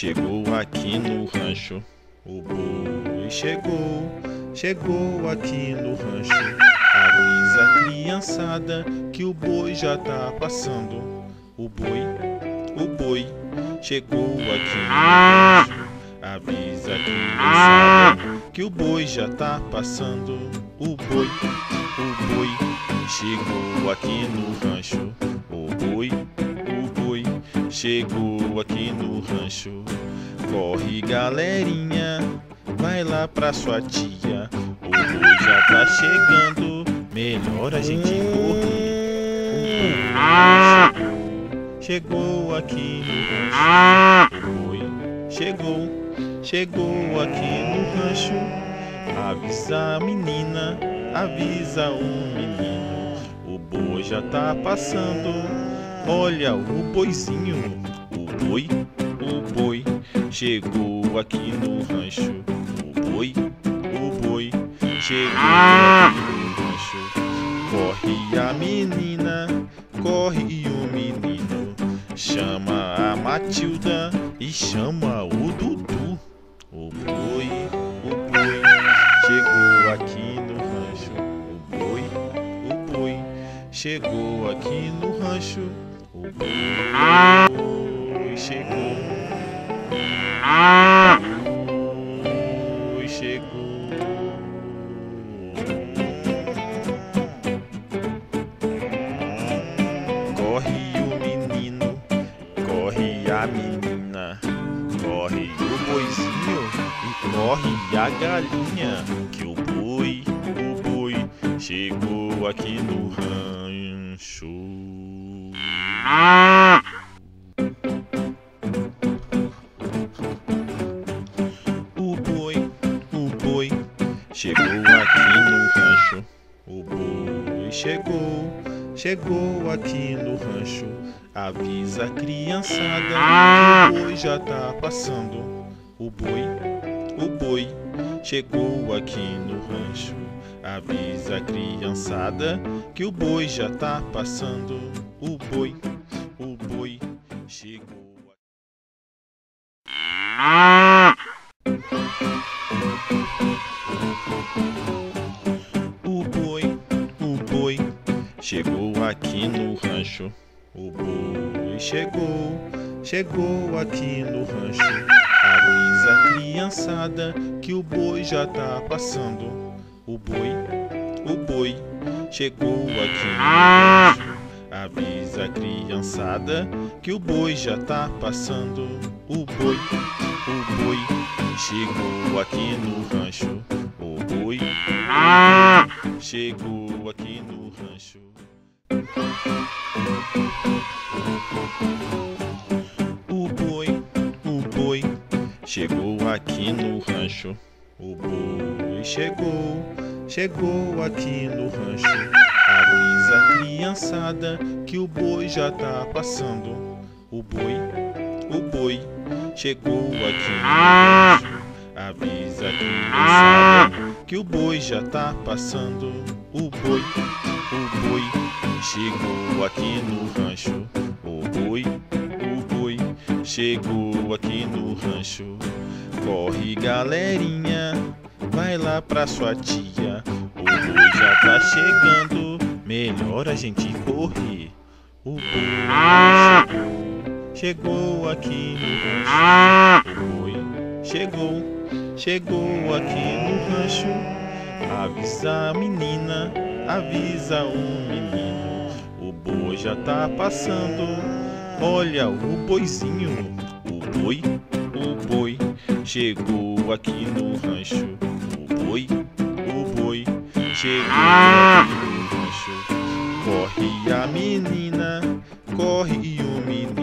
chegou aqui no rancho. O boi chegou, chegou aqui no rancho. Avisa a criançada que o boi já tá passando. O boi, o boi chegou aqui no rancho. Avisa a criançada que o boi já tá passando. O boi, o boi chegou aqui no rancho. O boi, chegou aqui no rancho. Corre, galerinha, vai lá pra sua tia. O boi já tá chegando, melhor a gente correr. Chegou, chegou aqui no rancho. O boi chegou, chegou aqui no rancho. Avisa a menina, avisa o menino. O boi já tá passando. Olha o boizinho, o boi, o boi chegou aqui no rancho. O boi, o boi chegou aqui no rancho. Corre a menina, corre o menino. Chama a Matilda e chama o Dudu. O boi, o boi chegou aqui no rancho. O boi, o boi chegou aqui no rancho. Chegou. Chegou. Corre o menino, corre a menina, corre o boizinho e corre a galinha. Que o boi, o boi chegou aqui no rancho. O boi, o boi chegou aqui no rancho. O boi chegou, chegou aqui no rancho. Avisa a criançada o boi já tá passando. O boi, o boi chegou aqui no rancho. Avisa a criançada que o boi já tá passando. O boi, o boi chegou. O boi, o boi chegou aqui no rancho. O boi chegou, chegou aqui no rancho. Avisa a criançada que o boi já tá passando. O boi, o boi chegou aqui no rancho. Avisa a criançada que o boi já tá passando. O boi, o boi chegou aqui no rancho. O boi, o boi chegou aqui no rancho. O boi, o boi chegou aqui no rancho. O boi chegou, chegou aqui no rancho. Avisa criançada que o boi já tá passando. O boi, o boi chegou aqui rancho. Avisa criançada que o boi já tá passando. O boi, o boi chegou aqui no rancho. O boi, o boi chegou aqui no rancho. Corre, galerinha, vai lá pra sua tia. O boi já tá chegando, melhor a gente correr. O boi chegou, aqui no rancho. O boi chegou, chegou aqui no rancho. Avisa a menina, avisa o menino. O boi já tá passando. Olha o boizinho, o boi, o boi chegou aqui no rancho. O boi, o boi chegou aqui no Corre a menina, corre o menino.